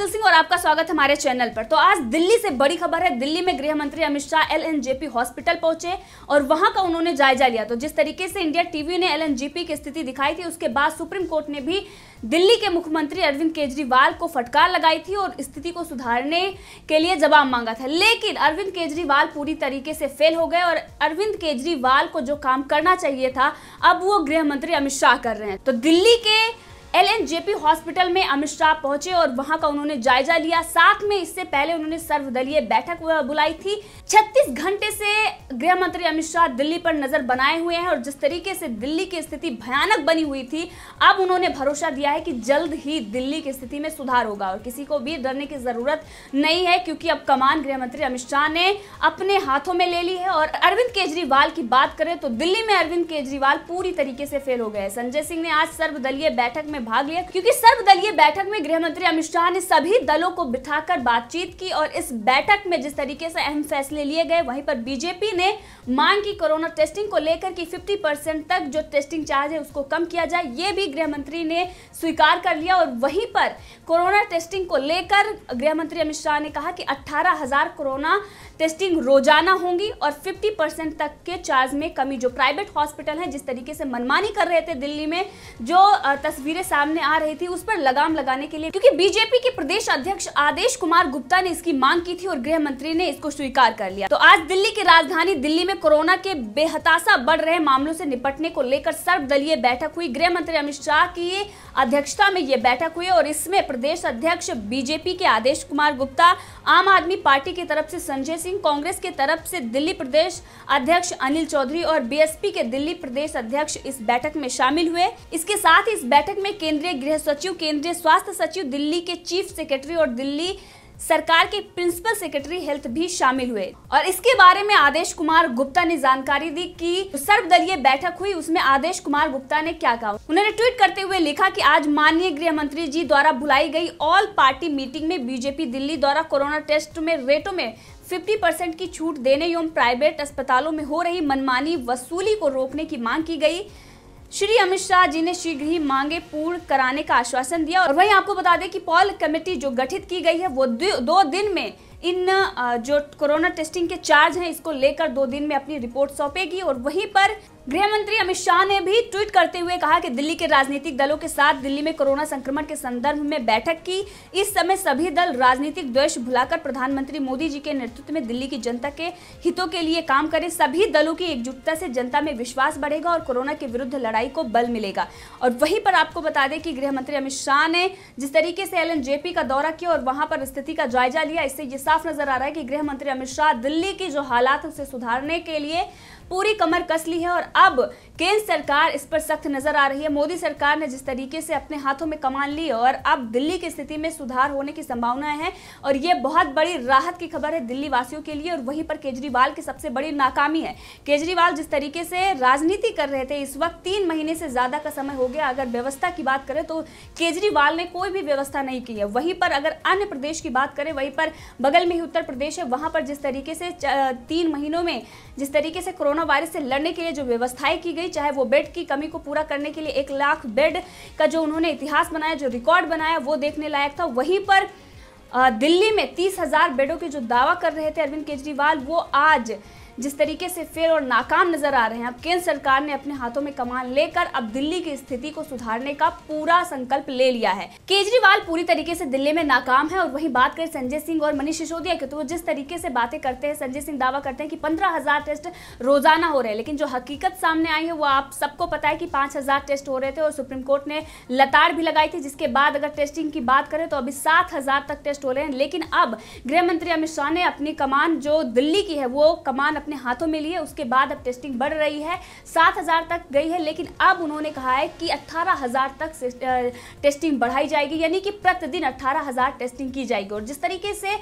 अंचल सिंह और आपका स्वागत हमारे चैनल पर। तो आज दिल्ली से बड़ी खबर है। दिल्ली में गृह मंत्री अमित शाह एलएनजेपी हॉस्पिटल पहुँचे और वहाँ का उन्होंने जायजा लिया। तो जिस तरीके से इंडिया टीवी ने एलएनजेपी की स्थिति दिखाई थी, उसके बाद सुप्रीम कोर्ट ने भी दिल्ली के मुख्यमंत्री अरविंद केजरीवाल को फटकार लगाई थी और स्थिति को सुधारने के लिए जवाब मांगा था। लेकिन अरविंद केजरीवाल पूरी तरीके से फेल हो गए और अरविंद केजरीवाल को जो काम करना चाहिए था, अब वो गृह मंत्री अमित शाह कर रहे हैं। तो दिल्ली के एलएनजेपी हॉस्पिटल में अमित शाह पहुँचे और वहाँ का उन्होंने जायजा लिया। साथ में इससे पहले उन्होंने सर्वदलीय बैठक बुलाई थी। 36 घंटे से गृह मंत्री अमित शाह दिल्ली पर नज़र बनाए हुए हैं और जिस तरीके से दिल्ली की स्थिति भयानक बनी हुई थी, अब उन्होंने भरोसा दिया है कि जल्द ही दिल्ली की स्थिति में सुधार होगा और किसी को भी डरने की ज़रूरत नहीं है क्योंकि अब कमान गृह मंत्री अमित शाह ने अपने हाथों में ले ली है। और अरविंद केजरीवाल की बात करें तो दिल्ली में अरविंद केजरीवाल पूरी तरीके से फेल हो गए संजय सिंह ने आज सर्वदलीय बैठक में में भाग लिया, क्योंकि सर्वदलीय बैठक में गृह मंत्री अमित शाह ने सभी दलों को बिठाकर बातचीत की और इस बैठक में जिस तरीके से अहम फैसले लिए गए, वहीं पर बीजेपी ने मांग की कोरोना टेस्टिंग को लेकर कि 50 परसेंट तक जो टेस्टिंग चार्ज है उसको कम किया जाए। ये भी गृह मंत्री ने स्वीकार कर लिया और वहीं पर कोरोना टेस्टिंग को लेकर गृह मंत्री अमित शाह ने कहा कि अट्ठारह कोरोना टेस्टिंग रोज़ाना होंगी और 50 परसेंट तक के चार्ज में कमी जो प्राइवेट हॉस्पिटल है, जिस तरीके से मनमानी कर रहे थे दिल्ली में, जो तस्वीरें सामने आ रही थी, उस पर लगाम लगाने के लिए, क्योंकि बीजेपी के प्रदेश अध्यक्ष आदेश कुमार गुप्ता ने इसकी मांग की थी और गृह मंत्री ने इसको स्वीकार कर लिया। तो आज दिल्ली की राजधानी, दिल्ली में कोरोना के बेहताशा बढ़ रहे मामलों से निपटने को लेकर सर्वदलीय बैठक हुई। गृह मंत्री अमित शाह की अध्यक्षता में ये बैठक हुई और इसमें प्रदेश अध्यक्ष, बीजेपी के आदेश कुमार गुप्ता, आम आदमी पार्टी की तरफ़ से संजय सिंह कांग्रेस के तरफ़ से दिल्ली प्रदेश अध्यक्ष अनिल चौधरी और बीएसपी के दिल्ली प्रदेश अध्यक्ष इस बैठक में शामिल हुए। इसके साथ ही इस बैठक में केंद्रीय गृह सचिव, केंद्रीय स्वास्थ्य सचिव, दिल्ली के चीफ सेक्रेटरी और दिल्ली सरकार के प्रिंसिपल सेक्रेटरी हेल्थ भी शामिल हुए। और इसके बारे में आदेश कुमार गुप्ता ने जानकारी दी कि सर्वदलीय बैठक हुई, उसमें आदेश कुमार गुप्ता ने क्या कहा। उन्होंने ट्वीट करते हुए लिखा कि आज माननीय गृह मंत्री जी द्वारा बुलाई गई ऑल पार्टी मीटिंग में बीजेपी दिल्ली द्वारा कोरोना टेस्ट में, रेटो में 50 परसेंट की छूट देने एवं प्राइवेट अस्पतालों में हो रही मनमानी वसूली को रोकने की मांग की गई। श्री अमित शाह जी ने शीघ्र ही मांगे पूर्ण कराने का आश्वासन दिया और वहीं आपको बता दें कि पॉल कमेटी जो गठित की गई है, वो दो दिन में इन जो कोरोना टेस्टिंग के चार्ज हैं, इसको लेकर दो दिन में अपनी रिपोर्ट सौंपेगी और वहीं पर गृह मंत्री अमित शाह ने भी ट्वीट करते हुए कहा कि दिल्ली के राजनीतिक दलों के साथ दिल्ली में कोरोना संक्रमण के संदर्भ में बैठक की। इस समय सभी दल राजनीतिक द्वेष भुलाकर प्रधानमंत्री मोदी जी के नेतृत्व में दिल्ली की जनता के हितों के लिए काम करें। सभी दलों की एकजुटता से जनता में विश्वास बढ़ेगा और कोरोना के विरुद्ध लड़ाई को बल मिलेगा। और वहीं पर आपको बता दें कि गृह मंत्री अमित शाह ने जिस तरीके से एल का दौरा किया और वहाँ पर स्थिति का जायजा लिया, इससे ये साफ़ नज़र आ रहा है कि गृह मंत्री अमित शाह दिल्ली की जो हालात उसे सुधारने के लिए पूरी कमर कस ली है और अब केंद्र सरकार इस पर सख्त नज़र आ रही है। मोदी सरकार ने जिस तरीके से अपने हाथों में कमान ली और अब दिल्ली की स्थिति में सुधार होने की संभावनाएँ हैं और ये बहुत बड़ी राहत की खबर है दिल्ली वासियों के लिए और वहीं पर केजरीवाल की सबसे बड़ी नाकामी है। केजरीवाल जिस तरीके से राजनीति कर रहे थे, इस वक्त तीन महीने से ज़्यादा का समय हो गया। अगर व्यवस्था की बात करें तो केजरीवाल ने कोई भी व्यवस्था नहीं की है। वहीं पर अगर अन्य प्रदेश की बात करें, वहीं पर बगल में ही उत्तर प्रदेश है, वहाँ पर जिस तरीके से तीन महीनों में जिस तरीके से कोरोना वायरस से लड़ने के लिए जो व्यवस्थाएँ की गई चाहे वो बेड की कमी को पूरा करने के लिए एक लाख बेड का जो उन्होंने इतिहास बनाया, जो रिकॉर्ड बनाया, वो देखने लायक था। वहीं पर दिल्ली में तीस हज़ार बेडों के जो दावा कर रहे थे अरविंद केजरीवाल, वो आज जिस तरीके से फेल और नाकाम नज़र आ रहे हैं, अब केंद्र सरकार ने अपने हाथों में कमान लेकर अब दिल्ली की स्थिति को सुधारने का पूरा संकल्प ले लिया है। केजरीवाल पूरी तरीके से दिल्ली में नाकाम है और वही बात करें संजय सिंह और मनीष सिसोदिया की तो वो जिस तरीके से बातें करते हैं, संजय सिंह दावा करते हैं कि पंद्रह टेस्ट रोज़ाना हो रहे हैं, लेकिन जो हकीकत सामने आई है, वो आप सबको पता है कि पाँच टेस्ट हो रहे थे और सुप्रीम कोर्ट ने लताड़ भी लगाई थी, जिसके बाद अगर टेस्टिंग की बात करें तो अभी सात हज़ार तक टेस्ट हो रहे हैं, लेकिन अब गृह मंत्री अमित शाह ने अपनी कमान जो दिल्ली की है, वो कमान अपने हाथों में लिए, उसके बाद अब टेस्टिंग बढ़ रही है। सात हज़ार तक गई है, लेकिन अब उन्होंने कहा है कि अट्ठारह हज़ार तक टेस्टिंग बढ़ाई जाएगी, यानी कि प्रतिदिन अट्ठारह हज़ार टेस्टिंग की जाएगी। और जिस तरीके से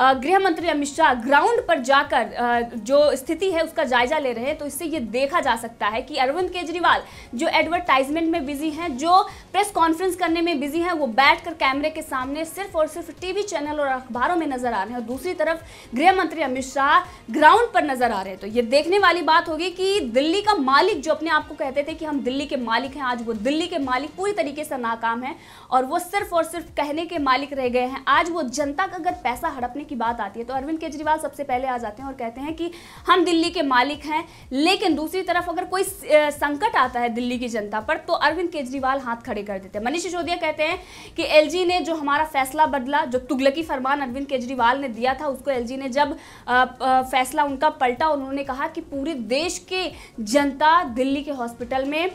गृह मंत्री अमित शाह ग्राउंड पर जाकर जो स्थिति है उसका जायजा ले रहे हैं तो इससे ये देखा जा सकता है कि अरविंद केजरीवाल जो एडवर्टाइजमेंट में बिज़ी हैं, जो प्रेस कॉन्फ्रेंस करने में बिज़ी हैं, वो बैठकर कैमरे के सामने सिर्फ़ और सिर्फ़ टीवी चैनल और अखबारों में नज़र आ रहे हैं और दूसरी तरफ़ गृह मंत्री अमित शाह ग्राउंड पर नज़र आ रहे हैं। तो ये देखने वाली बात होगी कि दिल्ली का मालिक जो अपने आप को कहते थे कि हम दिल्ली के मालिक हैं, आज वो दिल्ली के मालिक पूरी तरीके से नाकाम है और वो सिर्फ़ और सिर्फ़ कहने के मालिक रह गए हैं। आज वो जनता का अगर पैसा हड़पने की बात आती है तो अरविंद केजरीवाल सबसे पहले आ जाते हैं और कहते हैं कि हम दिल्ली के मालिक हैं, लेकिन दूसरी तरफ़ अगर कोई संकट आता है दिल्ली की जनता पर तो अरविंद केजरीवाल हाथ खड़े कर देते हैं। मनीष सिसोदिया कहते हैं कि एलजी ने जो हमारा फैसला बदला, जो तुगलकी फरमान अरविंद केजरीवाल ने दिया था, उसको एलजी ने जब फैसला उनका पलटा, उन्होंने कहा कि पूरे देश के जनता दिल्ली के हॉस्पिटल में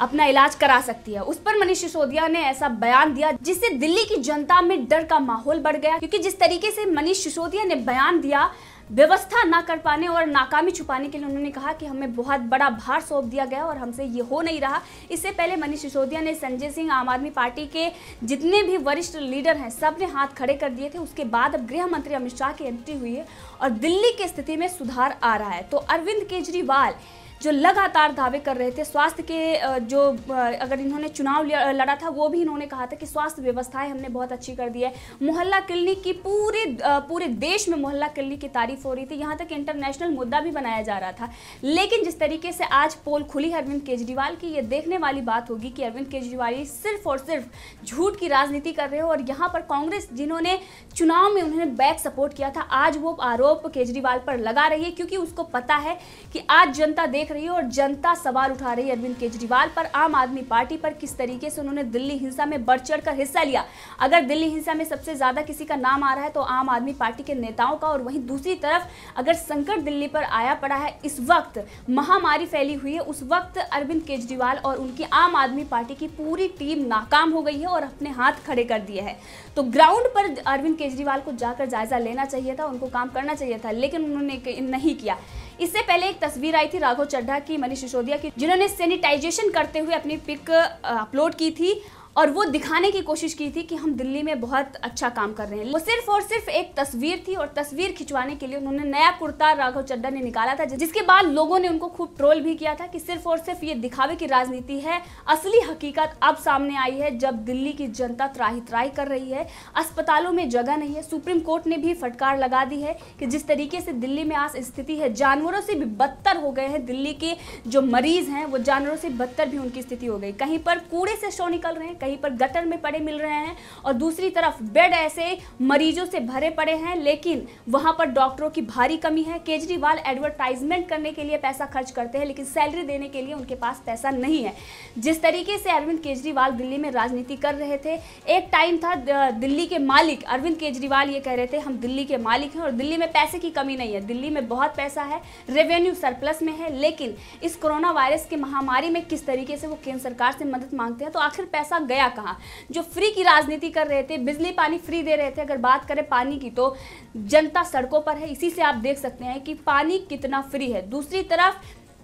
अपना इलाज करा सकती है। उस पर मनीष सिसोदिया ने ऐसा बयान दिया जिससे दिल्ली की जनता में डर का माहौल बढ़ गया। क्योंकि जिस तरीके से मनीष सिसोदिया ने बयान दिया, व्यवस्था ना कर पाने और नाकामी छुपाने के लिए उन्होंने कहा कि हमें बहुत बड़ा भार सौंप दिया गया और हमसे ये हो नहीं रहा। इससे पहले मनीष सिसोदिया ने संजय सिंह, आम आदमी पार्टी के जितने भी वरिष्ठ लीडर हैं, सबने हाथ खड़े कर दिए थे। उसके बाद अब गृह मंत्री अमित शाह की एंट्री हुई है और दिल्ली की स्थिति में सुधार आ रहा है। तो अरविंद केजरीवाल जो लगातार दावे कर रहे थे, स्वास्थ्य के जो अगर इन्होंने चुनाव लड़ा था, वो भी इन्होंने कहा था कि स्वास्थ्य व्यवस्थाएँ हमने बहुत अच्छी कर दी है। मोहल्ला क्लिनिक की पूरे पूरे देश में मोहल्ला क्लिनिक की तारीफ़ हो रही थी। यहाँ तक इंटरनेशनल मुद्दा भी बनाया जा रहा था। लेकिन जिस तरीके से आज पोल खुली है अरविंद केजरीवाल की, ये देखने वाली बात होगी कि अरविंद केजरीवाल सिर्फ़ और सिर्फ़ झूठ की राजनीति कर रहे हो और यहाँ पर कांग्रेस जिन्होंने चुनाव में उन्होंने बैक सपोर्ट किया था, आज वो आरोप केजरीवाल पर लगा रही है, क्योंकि उसको पता है कि आज जनता देख देख रही है और जनता सवाल उठा रही है अरविंद केजरीवाल पर। आम आदमी पार्टी पर किस तरीके से उन्होंने दिल्ली हिंसा में बढ़ चढ़ हिस्सा लिया? अगर दिल्ली हिंसा में सबसे ज़्यादा किसी का नाम आ रहा है तो आम आदमी पार्टी के नेताओं का और वहीं दूसरी तरफ़ अगर संकट दिल्ली पर आया पड़ा है, इस वक्त महामारी फैली हुई है, उस वक्त अरविंद केजरीवाल और उनकी आम आदमी पार्टी की पूरी टीम नाकाम हो गई है और अपने हाथ खड़े कर दिए हैं। तो ग्राउंड पर अरविंद केजरीवाल को जाकर जायजा लेना चाहिए था, उनको काम करना चाहिए था, लेकिन उन्होंने नहीं किया। इससे पहले एक तस्वीर आई थी राघव चड्ढा की, मनीष सिसोदिया की, जिन्होंने सैनिटाइजेशन करते हुए अपनी पिक अपलोड की थी। और वो दिखाने की कोशिश की थी कि हम दिल्ली में बहुत अच्छा काम कर रहे हैं। वो सिर्फ़ और सिर्फ़ एक तस्वीर थी और तस्वीर खिंचवाने के लिए उन्होंने नया कुर्ता राघव चड्डा ने निकाला था जिसके बाद लोगों ने उनको खूब ट्रोल भी किया था कि सिर्फ़ और सिर्फ़ ये दिखावे की राजनीति है। असली हकीकत अब सामने आई है जब दिल्ली की जनता त्राही त्राही कर रही है। अस्पतालों में जगह नहीं है। सुप्रीम कोर्ट ने भी फटकार लगा दी है कि जिस तरीके से दिल्ली में आज स्थिति है, जानवरों से भी बदतर हो गए हैं दिल्ली के जो मरीज़ हैं, वो जानवरों से बदतर भी उनकी स्थिति हो गई। कहीं पर कूड़े से शो निकल रहे हैं कहीं पर गटर में पड़े मिल रहे हैं और दूसरी तरफ़ बेड ऐसे मरीजों से भरे पड़े हैं, लेकिन वहाँ पर डॉक्टरों की भारी कमी है। केजरीवाल एडवर्टाइजमेंट करने के लिए पैसा खर्च करते हैं, लेकिन सैलरी देने के लिए उनके पास पैसा नहीं है। जिस तरीके से अरविंद केजरीवाल दिल्ली में राजनीति कर रहे थे, एक टाइम था दिल्ली के मालिक, अरविंद केजरीवाल ये कह रहे थे, हम दिल्ली के मालिक हैं और दिल्ली में पैसे की कमी नहीं है। दिल्ली में बहुत पैसा है रेवेन्यू सरप्लस में है, लेकिन इस कोरोना वायरस की महामारी में किस तरीके से वो केंद्र सरकार से मदद मांगते हैं? तो आखिर पैसा गया कहा? जो फ्री की राजनीति कर रहे थे, बिजली पानी फ्री दे रहे थे, अगर बात करें पानी की तो जनता सड़कों पर है। इसी से आप देख सकते हैं कि पानी कितना फ्री है। दूसरी तरफ़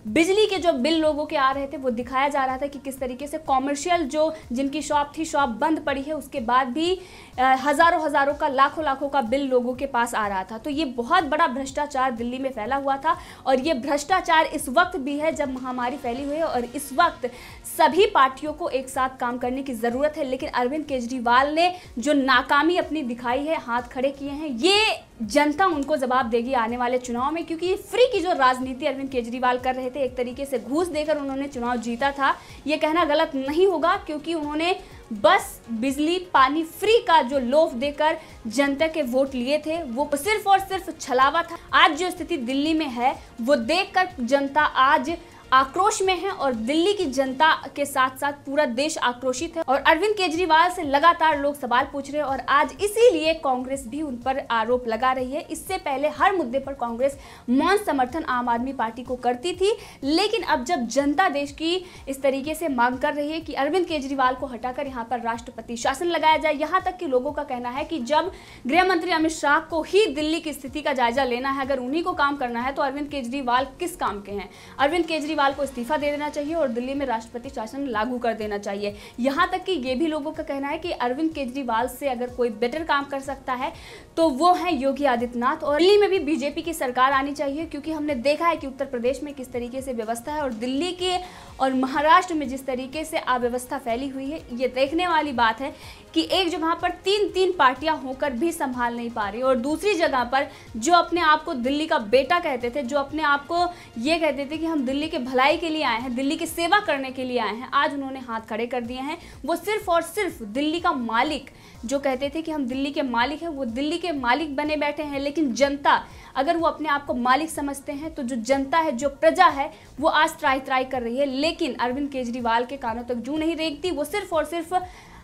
बिजली के जो बिल लोगों के आ रहे थे, वो दिखाया जा रहा था कि किस तरीके से कॉमर्शियल जो जिनकी शॉप थी शॉप बंद पड़ी है, उसके बाद भी हज़ारों हज़ारों का, लाखों लाखों का बिल लोगों के पास आ रहा था। तो ये बहुत बड़ा भ्रष्टाचार दिल्ली में फैला हुआ था और ये भ्रष्टाचार इस वक्त भी है जब महामारी फैली हुई है और इस वक्त सभी पार्टियों को एक साथ काम करने की ज़रूरत है। लेकिन अरविंद केजरीवाल ने जो नाकामी अपनी दिखाई है, हाथ खड़े किए हैं, ये जनता उनको जवाब देगी आने वाले चुनाव में, क्योंकि ये फ्री की जो राजनीति अरविंद केजरीवाल कर रहे थे, एक तरीके से घूस देकर उन्होंने चुनाव जीता था। ये कहना गलत नहीं होगा, क्योंकि उन्होंने बस, बिजली, पानी फ्री का जो लोफ देकर जनता के वोट लिए थे, वो सिर्फ़ और सिर्फ़ छलावा था। आज जो स्थिति दिल्ली में है, वो देखकर जनता आज आक्रोश में है और दिल्ली की जनता के साथ साथ पूरा देश आक्रोशित है। और अरविंद केजरीवाल से लगातार लोग सवाल पूछ रहे हैं और आज इसीलिए कांग्रेस भी उन पर आरोप लगा रही है। इससे पहले हर मुद्दे पर कांग्रेस मौन समर्थन आम आदमी पार्टी को करती थी, लेकिन अब जब जनता देश की इस तरीके से मांग कर रही है कि अरविंद केजरीवाल को हटाकर यहाँ पर राष्ट्रपति शासन लगाया जाए, यहाँ तक कि लोगों का कहना है कि जब गृह मंत्री अमित शाह को ही दिल्ली की स्थिति का जायजा लेना है, अगर उन्हीं को काम करना है तो अरविंद केजरीवाल किस काम के हैं? अरविंद केजरीवाल केजरीवाल को इस्तीफा दे देना चाहिए और दिल्ली में राष्ट्रपति शासन लागू कर देना चाहिए। यहाँ तक कि ये भी लोगों का कहना है कि अरविंद केजरीवाल से अगर कोई बेटर काम कर सकता है तो वो है योगी आदित्यनाथ और दिल्ली में भी बीजेपी की सरकार आनी चाहिए, क्योंकि हमने देखा है कि उत्तर प्रदेश में किस तरीके से व्यवस्था है और दिल्ली के और महाराष्ट्र में जिस तरीके से अव्यवस्था फैली हुई है, ये देखने वाली बात है कि एक जगह पर तीन तीन पार्टियाँ होकर भी संभाल नहीं पा रही और दूसरी जगह पर जो अपने आप को दिल्ली का बेटा कहते थे, जो अपने आप को ये कहते थे कि हम दिल्ली के भलाई के लिए आए हैं, दिल्ली की सेवा करने के लिए आए हैं, आज उन्होंने हाथ खड़े कर दिए हैं। वो सिर्फ़ और सिर्फ़ दिल्ली का मालिक जो कहते थे कि हम दिल्ली के मालिक हैं, वो दिल्ली के मालिक बने बैठे हैं, लेकिन जनता, अगर वो अपने आप को मालिक समझते हैं तो जो जनता है, जो प्रजा है, वो आज त्राई त्राई कर रही है। लेकिन अरविंद केजरीवाल के कानों तक जू नहीं रेखती वो सिर्फ़ और सिर्फ़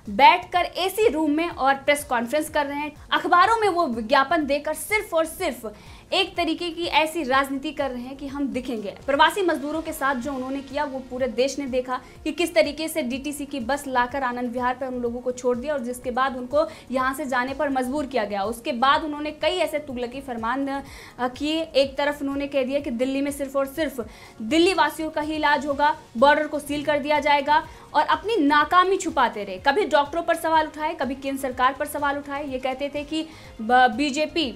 बैठकर एसी रूम में और प्रेस कॉन्फ्रेंस कर रहे हैं। अखबारों में वो विज्ञापन देकर सिर्फ़ और सिर्फ़ एक तरीके की ऐसी राजनीति कर रहे हैं कि हम दिखेंगे। प्रवासी मजदूरों के साथ जो उन्होंने किया, वो पूरे देश ने देखा कि किस तरीके से डीटीसी की बस लाकर आनंद विहार पर उन लोगों को छोड़ दिया और जिसके बाद उनको यहाँ से जाने पर मजबूर किया गया। उसके बाद उन्होंने कई ऐसे तुगलकी फरमान किए। एक तरफ़ उन्होंने कह दिया कि दिल्ली में सिर्फ़ और सिर्फ़ दिल्ली वासियों का ही इलाज होगा, बॉर्डर को सील कर दिया जाएगा और अपनी नाकामी छुपाते रहे। कभी डॉक्टरों पर सवाल उठाए, कभी केंद्र सरकार पर सवाल उठाए। ये कहते थे कि बीजेपी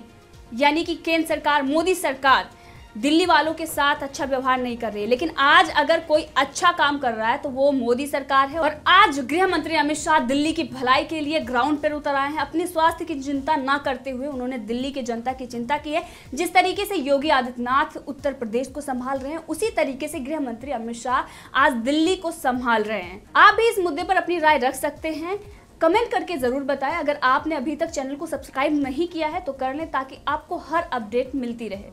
यानी कि केंद्र सरकार, मोदी सरकार दिल्ली वालों के साथ अच्छा व्यवहार नहीं कर रही है। लेकिन आज अगर कोई अच्छा काम कर रहा है तो वो मोदी सरकार है। और आज गृह मंत्री अमित शाह दिल्ली की भलाई के लिए ग्राउंड पर उतर आए हैं। अपने स्वास्थ्य की चिंता ना करते हुए उन्होंने दिल्ली की जनता की चिंता की है। जिस तरीके से योगी आदित्यनाथ उत्तर प्रदेश को संभाल रहे हैं, उसी तरीके से गृह मंत्री अमित शाह आज दिल्ली को संभाल रहे हैं। आप भी इस मुद्दे पर अपनी राय रख सकते हैं। कमेंट करके ज़रूर बताएँ। अगर आपने अभी तक चैनल को सब्सक्राइब नहीं किया है तो कर लें ताकि आपको हर अपडेट मिलती रहे।